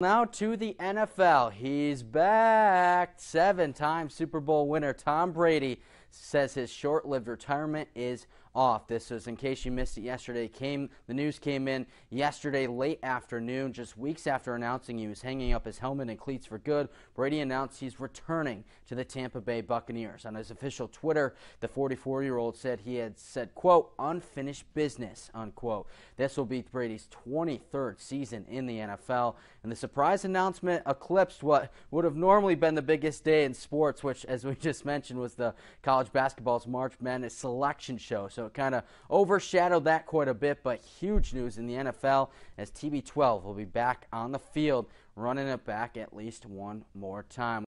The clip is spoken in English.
Now to the NFL. He's back. Seven time Super Bowl winner Tom Brady says his short lived retirement is off. This is in case you missed it yesterday. Came the news came in yesterday late afternoon, just weeks after announcing he was hanging up his helmet and cleats for good. Brady announced he's returning to the Tampa Bay Buccaneers. On his official Twitter, the 44-year-old said he had said, "quote unfinished business." unquote. This will be Brady's 23rd season in the NFL, and the surprise announcement eclipsed what would have normally been the biggest day in sports, which, as we just mentioned, was the college basketball's March Madness selection show. So it kind of overshadowed that quite a bit, but huge news in the NFL as TB12 will be back on the field, running it back at least one more time.